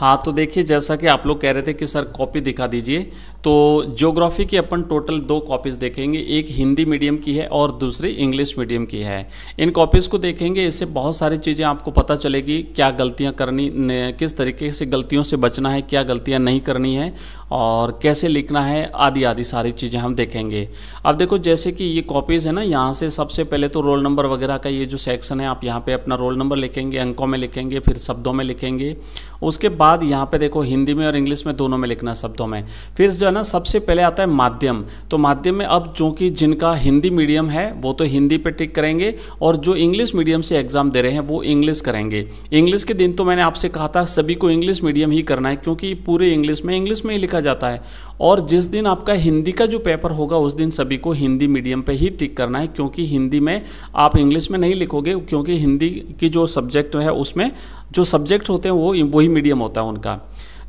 हाँ तो देखिए, जैसा कि आप लोग कह रहे थे कि सर कॉपी दिखा दीजिए। तो ज्योग्राफी की अपन टोटल दो कॉपीज़ देखेंगे। एक हिंदी मीडियम की है और दूसरी इंग्लिश मीडियम की है। इन कॉपीज़ को देखेंगे, इससे बहुत सारी चीज़ें आपको पता चलेगी, क्या गलतियाँ करनी किस तरीके से गलतियों से बचना है, क्या गलतियाँ नहीं करनी है और कैसे लिखना है, आदि आदि सारी चीज़ें हम देखेंगे। अब देखो, जैसे कि ये कॉपीज़ है ना, यहाँ से सबसे पहले तो रोल नंबर वगैरह का ये जो सेक्शन है, आप यहाँ पर अपना रोल नंबर लिखेंगे, अंकों में लिखेंगे, फिर शब्दों में लिखेंगे। उसके बाद यहाँ पर देखो, हिंदी में और इंग्लिश में दोनों में लिखना शब्दों में। फिर जो है ना सबसे पहले आता है माध्यम। तो माध्यम में अब चूँकि जिनका हिंदी मीडियम है, वो तो हिंदी पे टिक करेंगे और जो इंग्लिश मीडियम से एग्ज़ाम दे रहे हैं, वो इंग्लिश करेंगे। इंग्लिश के दिन तो मैंने आपसे कहा था, सभी को इंग्लिश मीडियम ही करना है, क्योंकि पूरे इंग्लिश में इंग्लिश में ही लिखा जाता है। और जिस दिन आपका हिंदी का जो पेपर होगा, उस दिन सभी को हिंदी मीडियम पर ही टिक करना है, क्योंकि हिंदी में आप इंग्लिश में नहीं लिखोगे, क्योंकि हिंदी की जो सब्जेक्ट है, उसमें जो सब्जेक्ट होते हैं, वो, वही मीडियम होता है उनका।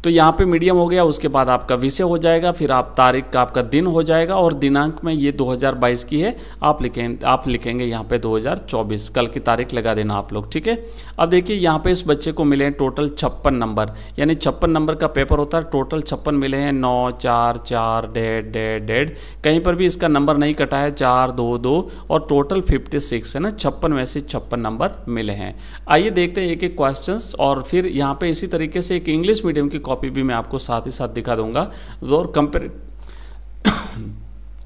तो यहाँ पे मीडियम हो गया, उसके बाद आपका विषय हो जाएगा, फिर आप तारीख का आपका दिन हो जाएगा और दिनांक में ये 2022 की है। आप लिखें, आप लिखेंगे यहाँ पे 2024 कल की तारीख लगा देना आप लोग, ठीक है? अब देखिए, यहाँ पे इस बच्चे को मिले हैं टोटल छप्पन नंबर। यानी छप्पन नंबर का पेपर होता है, टोटल छप्पन मिले हैं, नौ, चार चार, डेढ़ डेढ़ डेढ़। कहीं पर भी इसका नंबर नहीं कटा है, चार, दो दो और टोटल फिफ्टी सिक्स, है ना? छप्पन में से छप्पन नंबर मिले हैं। आइए देखते हैं एक एक क्वेश्चन और फिर यहाँ पे इसी तरीके से एक इंग्लिश मीडियम की कॉपी भी मैं आपको साथ ही साथ दिखा दूँगा। और कंपेयर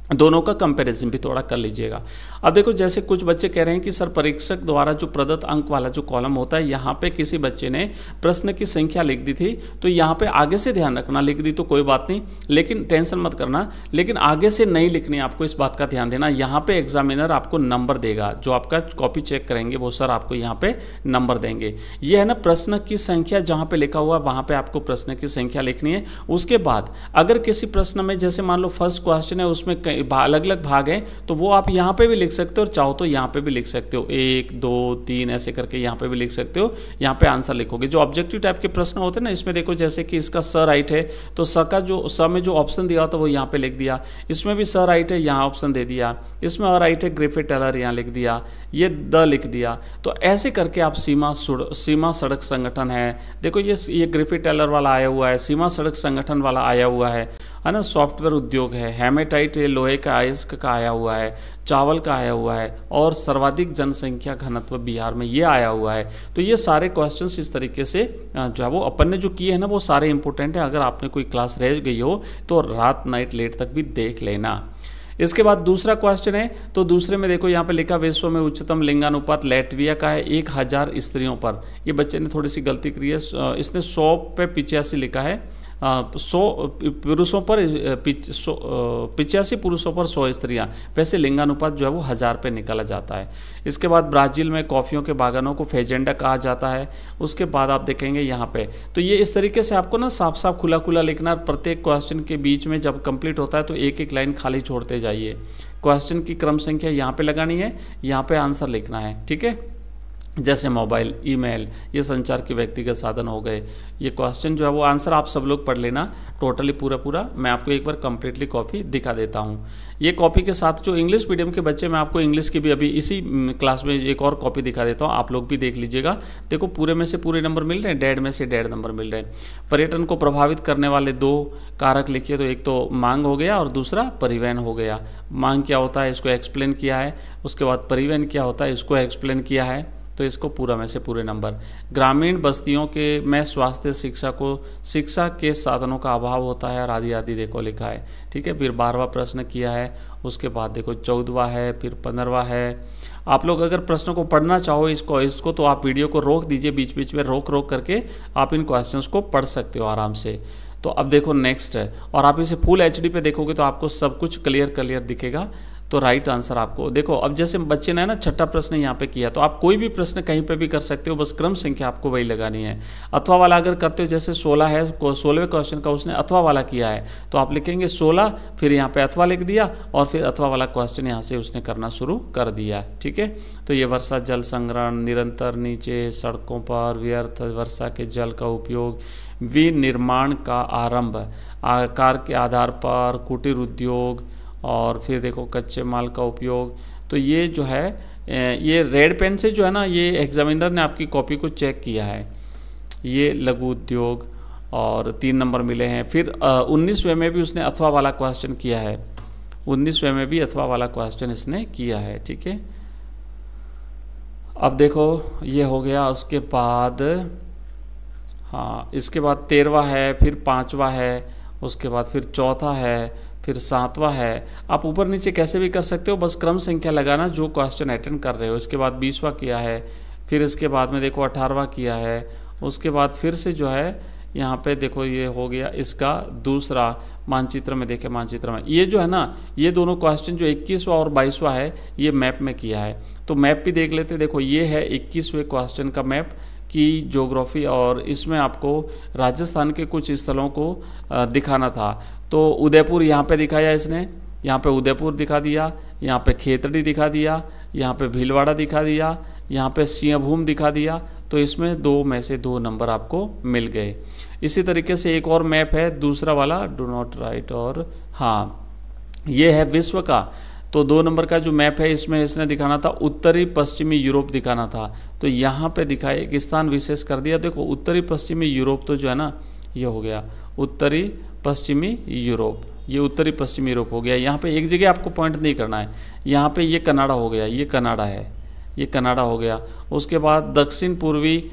दोनों का कंपैरिजन भी थोड़ा कर लीजिएगा। अब देखो, जैसे कुछ बच्चे कह रहे हैं कि सर, परीक्षक द्वारा जो प्रदत्त अंक वाला जो कॉलम होता है, यहाँ पे किसी बच्चे ने प्रश्न की संख्या लिख दी थी तो यहाँ पे आगे से ध्यान रखना, लिख दी तो कोई बात नहीं, लेकिन टेंशन मत करना, लेकिन आगे से नहीं लिखनी आपको इस बात का ध्यान देना, यहाँ पर एग्जामिनर आपको नंबर देगा, जो आपका कॉपी चेक करेंगे, वो सर आपको यहाँ पर नंबर देंगे। ये है ना, प्रश्न की संख्या जहाँ पर लिखा हुआ, वहाँ पर आपको प्रश्न की संख्या लिखनी है। उसके बाद, अगर किसी प्रश्न में, जैसे मान लो फ़र्स्ट क्वेश्चन है, उसमें अलग अलग भाग हैं तो वो आप यहाँ पे भी लिख सकते हो और चाहो तो यहाँ पे भी लिख सकते हो। एक, दो, तीन, ऐसे करके यहाँ पे भी लिख सकते हो। यहाँ पे आंसर लिखोगे। जो ऑब्जेक्टिव टाइप के प्रश्न होते हैं ना, इसमें देखो जैसे कि इसका स राइट है तो स का जो, स में जो ऑप्शन दिया होता वो यहाँ पे लिख दिया। इसमें भी स राइट है, यहाँ ऑप्शन दे दिया। इसमें और राइट है ग्रिफिट टेलर यहाँ लिख दिया। ये द लिख दिया। तो ऐसे करके आप सीमा सीमा सड़क संगठन है। देखो ये ये ग्रिफिट टेलर वाला आया हुआ है, सीमा सड़क संगठन वाला आया हुआ है। है ना, सॉफ्टवेयर उद्योग है, हेमेटाइट लोहे का आयस्क का आया हुआ है, चावल का आया हुआ है, और सर्वाधिक जनसंख्या घनत्व बिहार में ये आया हुआ है। तो ये सारे क्वेश्चंस इस तरीके से जो है वो अपन ने जो किए हैं ना, वो सारे इंपॉर्टेंट है। अगर आपने कोई क्लास रह गई हो तो रात नाइट लेट तक भी देख लेना। इसके बाद दूसरा क्वेश्चन है तो दूसरे में देखो, यहाँ पे लिखा, विश्व में उच्चतम लिंगानुपात लेटविया का है, एक हज़ार स्त्रियों पर। ये बच्चे ने थोड़ी सी गलती करी है इसने सौ पे पिचासी लिखा है। सौ पुरुषों पर पिचासी पुरुषों पर सौ स्त्रियाँ, वैसे लिंगानुपात जो है वो हज़ार पे निकाला जाता है। इसके बाद ब्राज़ील में कॉफ़ियों के बागानों को फेजेंडा कहा जाता है। उसके बाद आप देखेंगे यहाँ पे। तो ये इस तरीके से आपको ना साफ़ साफ़ खुला खुला लिखना प्रत्येक क्वेश्चन के बीच में जब कंप्लीट होता है तो एक एक लाइन खाली छोड़ते जाइए। क्वेश्चन की क्रम संख्या यहाँ पे लगानी है, यहाँ पे आंसर लिखना है। ठीक है? जैसे मोबाइल, ईमेल, ये संचार के व्यक्तिगत साधन हो गए। ये क्वेश्चन जो है वो आंसर आप सब लोग पढ़ लेना। टोटली पूरा पूरा मैं आपको एक बार कंप्लीटली कॉपी दिखा देता हूँ। ये कॉपी के साथ जो इंग्लिश मीडियम के बच्चे, मैं आपको इंग्लिश की भी अभी इसी क्लास में एक और कॉपी दिखा देता हूँ। आप लोग भी देख लीजिएगा। देखो, पूरे में से पूरे नंबर मिल रहे हैं, डेढ़ में से डेढ़ नंबर मिल रहे हैं। पर्यटन को प्रभावित करने वाले दो कारक लिखिए तो एक तो मांग हो गया और दूसरा परिवहन हो गया। मांग क्या होता है, इसको एक्सप्लेन किया है। उसके बाद परिवहन क्या होता है, इसको एक्सप्लेन किया है। तो इसको पूरा में से पूरे नंबर। ग्रामीण बस्तियों के में स्वास्थ्य शिक्षा को, शिक्षा के साधनों का अभाव होता है, और आदि आदि देखो लिखा है। ठीक है, फिर बारहवा प्रश्न किया है, उसके बाद देखो चौदवा है, फिर पंद्रवा है। आप लोग अगर प्रश्न को पढ़ना चाहो इसको इसको तो आप वीडियो को रोक दीजिए बीच बीच में रोक रोक करके आप इन क्वेश्चंस को पढ़ सकते हो आराम से। तो अब देखो नेक्स्ट है, और आप इसे फुल एचडी पे देखोगे तो आपको सब कुछ क्लियर क्लियर दिखेगा। तो राइट आंसर आपको। देखो, अब जैसे बच्चे ने ना छठा प्रश्न यहाँ पे किया तो आप कोई भी प्रश्न कहीं पे भी कर सकते हो, बस क्रम संख्या आपको वही लगानी है। अथवा वाला अगर करते हो, जैसे सोलह है सोलहवें क्वेश्चन का उसने अथवा वाला किया है तो आप लिखेंगे सोलह, फिर यहाँ पे अथवा लिख दिया और फिर अथवा वाला क्वेश्चन यहाँ से उसने करना शुरू कर दिया, ठीक है? तो ये वर्षा जल संग्रहण, निरंतर नीचे, सड़कों पर, व्यर्थ वर्षा के जल का उपयोग, विनिर्माण का आरंभ आकार के आधार पर, कुटीर उद्योग और फिर देखो कच्चे माल का उपयोग। तो ये जो है ये रेड पेन से जो है ना, ये एग्जामिनर ने आपकी कॉपी को चेक किया है। ये लघु उद्योग और तीन नंबर मिले हैं। फिर उन्नीसवें में भी उसने अथवा वाला क्वेश्चन किया है। उन्नीसवें में भी अथवा वाला क्वेश्चन इसने किया है, ठीक है? अब देखो, ये हो गया उसके बाद हाँ इसके बाद तेरवा है, फिर पाँचवा है, उसके बाद फिर चौथा है फिर सातवां है, आप ऊपर नीचे कैसे भी कर सकते हो, बस क्रम संख्या लगाना जो क्वेश्चन अटेंड कर रहे हो। इसके बाद बीसवा किया है, फिर इसके बाद में देखो अठारहवा किया है, उसके बाद फिर से जो है, यहाँ पे देखो ये हो गया इसका दूसरा मानचित्र में, देखे मानचित्र में। ये जो है ना, ये दोनों क्वेश्चन जो इक्कीसवा और बाईसवा है, ये मैप में किया है। तो मैप भी देख लेते देखो ये है इक्कीसवें क्वेश्चन का मैप की जोग्राफ़ी और इसमें आपको राजस्थान के कुछ स्थलों को दिखाना था। तो उदयपुर यहाँ पे दिखाया इसने, यहाँ पे उदयपुर दिखा दिया, यहाँ पे खेतड़ी दिखा दिया, यहाँ पे भीलवाड़ा दिखा दिया, यहाँ पे सिंहभूम दिखा दिया तो इसमें दो में से दो नंबर आपको मिल गए। इसी तरीके से एक और मैप है, दूसरा वाला, डो नॉट राइट और हाँ ये है विश्व का तो दो नंबर का जो मैप है, इसमें इसने दिखाना था, उत्तरी पश्चिमी यूरोप दिखाना था। तो यहाँ पे दिखाए एक स्थान विशेष कर दिया। देखो, उत्तरी पश्चिमी यूरोप तो जो है ना, ये हो गया। उत्तरी पश्चिमी यूरोप, ये उत्तरी पश्चिमी यूरोप हो गया। यहाँ पे एक जगह आपको पॉइंट नहीं करना है। यहाँ पे ये कनाडा हो गया, ये कनाडा है, ये कनाडा हो गया। उसके बाद दक्षिण पूर्वी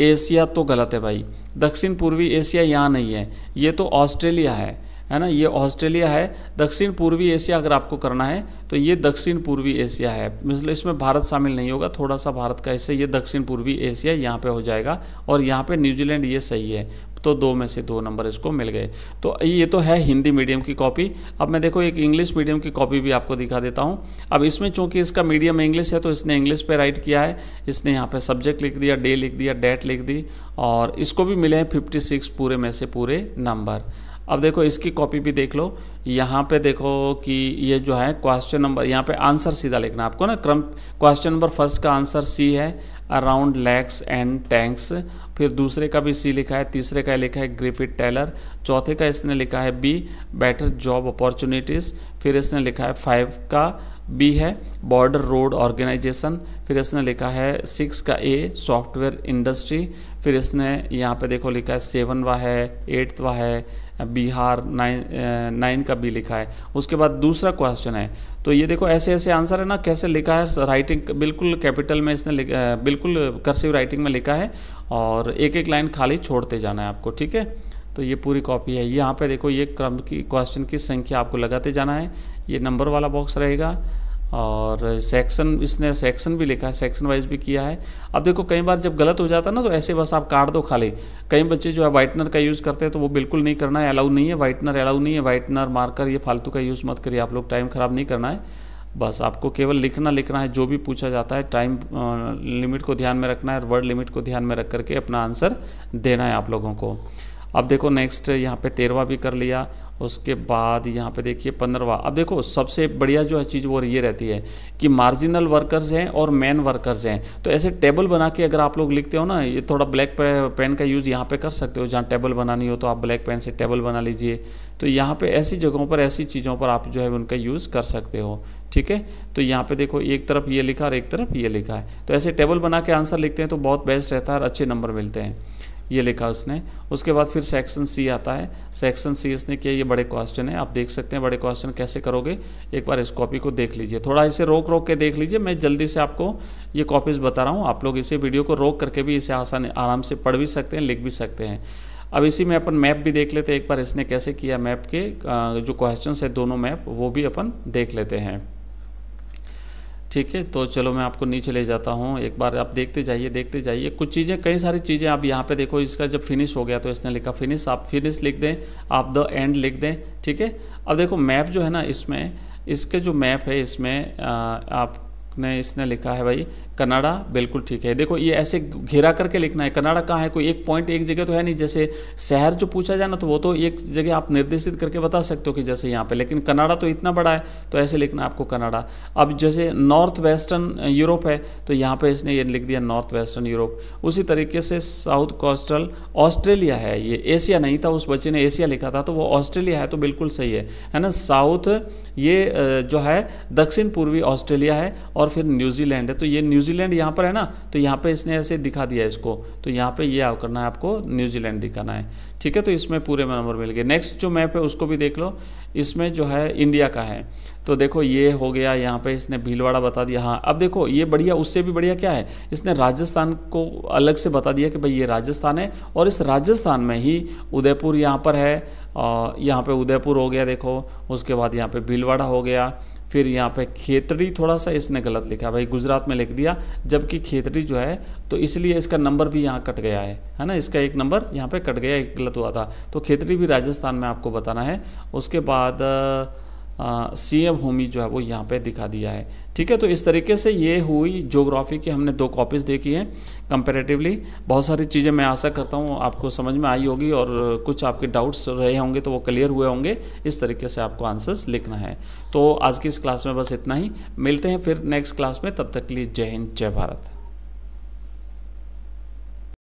एशिया तो गलत है भाई। दक्षिण पूर्वी एशिया यहाँ नहीं है। ये तो ऑस्ट्रेलिया है। है ना? ये ऑस्ट्रेलिया है। दक्षिण पूर्वी एशिया अगर आपको करना है तो ये दक्षिण पूर्वी एशिया है। मतलब इसमें भारत शामिल नहीं होगा थोड़ा सा भारत का ऐसे ये दक्षिण पूर्वी एशिया यहाँ पे हो जाएगा और यहाँ पे न्यूजीलैंड ये सही है। तो दो में से दो नंबर इसको मिल गए। तो ये तो है हिंदी मीडियम की कॉपी। अब मैं देखो, एक इंग्लिश मीडियम की कॉपी भी आपको दिखा देता हूँ। अब इसमें चूँकि इसका मीडियम इंग्लिश है तो इसने इंग्लिश पे राइट किया है। इसने यहाँ पे सब्जेक्ट लिख दिया, डे लिख दिया, डेट लिख दी और इसको भी मिले हैं फिफ्टी पूरे में से पूरे नंबर। अब देखो, इसकी कॉपी भी देख लो। यहाँ पे देखो कि ये जो है क्वेश्चन नंबर यहाँ पे आंसर सीधा लिखना आपको ना। क्रम क्वेश्चन नंबर फ़र्स्ट का आंसर सी है अराउंड लैक्स एंड टैंक्स फिर दूसरे का भी सी लिखा है, तीसरे का लिखा है ग्रिफिट टेलर चौथे का इसने लिखा है बी बेटर जॉब अपॉर्चुनिटीज़ फिर इसने लिखा है फाइव का बी है बॉर्डर रोड ऑर्गेनाइजेशन, फिर इसने लिखा है सिक्स का ए, सॉफ्टवेयर इंडस्ट्री, फिर इसने यहाँ पे देखो लिखा है सेवन वा है, एट्थ वा है, बिहार नाइन नाइन का बी लिखा है। उसके बाद दूसरा क्वेश्चन है तो ये देखो ऐसे ऐसे आंसर है ना, कैसे लिखा है राइटिंग बिल्कुल कैपिटल में इसने बिल्कुल कर्सिव राइटिंग में लिखा है, और एक एक लाइन खाली छोड़ते जाना है आपको, ठीक है? तो ये पूरी कॉपी है। यहाँ पे देखो ये क्रम की क्वेश्चन की संख्या आपको लगाते जाना है। ये नंबर वाला बॉक्स रहेगा और सेक्शन इसने सेक्शन भी लिखा है सेक्शन वाइज भी किया है। अब देखो कई बार जब गलत हो जाता है ना तो ऐसे बस आप काट दो खाली। कई बच्चे जो है वाइटनर का यूज़ करते हैं तो वो बिल्कुल नहीं करना है अलाउ नहीं है। वाइटनर अलाउ नहीं है। वाइटनर मार्कर ये फालतू का यूज़ मत करिए। आप लोग टाइम ख़राब नहीं करना है। बस आपको केवल लिखना लिखना है। जो भी पूछा जाता है टाइम लिमिट को ध्यान में रखना है वर्ड लिमिट को ध्यान में रख करके अपना आंसर देना है आप लोगों को। अब देखो नेक्स्ट यहाँ पे तेरवा भी कर लिया, उसके बाद यहाँ पे देखिए पंद्रहवा अब देखो, सबसे बढ़िया जो है चीज़ वो ये रहती है कि मार्जिनल वर्कर्स हैं और मैन वर्कर्स हैं। तो ऐसे टेबल बना के अगर आप लोग लिखते हो ना, ये थोड़ा ब्लैक पेन का यूज़ यहाँ पे कर सकते हो, जहाँ टेबल बनानी हो तो आप ब्लैक पेन से टेबल बना लीजिए। तो यहाँ पे ऐसी जगहों पर, ऐसी चीज़ों पर आप जो है उनका यूज़ कर सकते हो, ठीक है? तो यहाँ पे देखो, एक तरफ़ ये लिखा और एक तरफ़ ये लिखा है। तो ऐसे टेबल बना के आंसर लिखते हैं तो बहुत बेस्ट रहता है और अच्छे नंबर मिलते हैं। ये लिखा उसने। उसके बाद फिर सेक्शन सी आता है। सेक्शन सी इसने किया, ये बड़े क्वेश्चन है। आप देख सकते हैं बड़े क्वेश्चन कैसे करोगे। एक बार इस कॉपी को देख लीजिए। थोड़ा इसे रोक रोक के देख लीजिए। मैं जल्दी से आपको ये कॉपीज़ बता रहा हूँ। आप लोग इसे वीडियो को रोक करके भी इसे आसान, आराम से पढ़ भी सकते हैं, लिख भी सकते हैं। अब इसी में अपन मैप भी देख लेते हैं। एक बार इसने कैसे किया मैप के जो क्वेश्चन है, दोनों मैप वो भी अपन देख लेते हैं। ठीक है तो चलो मैं आपको नीचे ले जाता हूँ। एक बार आप देखते जाइए देखते जाइए। कुछ चीज़ें कई सारी चीज़ें आप यहाँ पे देखो इसका जब फिनिश हो गया तो इसने लिखा फिनिश आप फिनिश लिख दें आप द एंड लिख दें ठीक है? अब देखो मैप जो है ना इसमें इसके जो मैप है इसमें आ, आप ने इसने लिखा है भाई, कनाडा बिल्कुल ठीक है। देखो, ये ऐसे घेरा करके लिखना है, कनाडा कहाँ है? कोई एक पॉइंट एक जगह तो है नहीं। जैसे शहर जो पूछा जाए ना तो वो तो एक जगह आप निर्देशित करके बता सकते हो कि जैसे यहाँ पे, लेकिन कनाडा तो इतना बड़ा है तो ऐसे लिखना है आपको कनाडा। अब जैसे नॉर्थ वेस्टर्न यूरोप है तो यहाँ पर इसने ये लिख दिया नॉर्थ वेस्टर्न यूरोप उसी तरीके से साउथ कोस्टल ऑस्ट्रेलिया है ये। एशिया नहीं था, उस बच्चे ने एशिया लिखा था तो वो ऑस्ट्रेलिया है तो बिल्कुल सही है। है ना? साउथ ये जो है, दक्षिण पूर्वी ऑस्ट्रेलिया है, और और फिर न्यूजीलैंड है तो ये न्यूजीलैंड यहाँ पर है ना तो यहाँ पे इसने ऐसे दिखा दिया इसको तो यहाँ पे ये आप करना है आपको, न्यूजीलैंड दिखाना है। ठीक है तो इसमें पूरे नंबर मिल गए। नेक्स्ट जो मैप है, उसको भी देख लो, इसमें जो है इंडिया का है। तो देखो, ये हो गया, यहाँ पे इसने भीलवाड़ा बता दिया। हाँ अब देखो, ये बढ़िया, उससे भी बढ़िया क्या है? इसने राजस्थान को अलग से बता दिया कि भाई ये राजस्थान है, और इस राजस्थान में ही उदयपुर यहाँ पर है यहाँ पे उदयपुर हो गया, देखो, उसके बाद यहाँ पे भीलवाड़ा हो गया। फिर यहाँ पे खेतड़ी थोड़ा सा इसने गलत लिखा, भाई गुजरात में लिख दिया, जबकि खेतड़ी जो है तो इसलिए इसका नंबर भी यहाँ कट गया है है ना? इसका एक नंबर यहाँ पे कट गया, एक गलत हुआ था। तो खेतड़ी भी राजस्थान में आपको बताना है। उसके बाद सी एम होमी जो है वो यहाँ पे दिखा दिया है। ठीक है तो इस तरीके से ये हुई जोग्राफी की हमने दो कॉपीज़ देखी हैं कंपेरेटिवली बहुत सारी चीज़ें मैं आशा करता हूँ आपको समझ में आई होगी और कुछ आपके डाउट्स रहे होंगे तो वो क्लियर हुए होंगे। इस तरीके से आपको आंसर्स लिखना है। तो आज की इस क्लास में बस इतना ही। मिलते हैं फिर नेक्स्ट क्लास में। तब तक के लिए जय हिंद, जय भारत।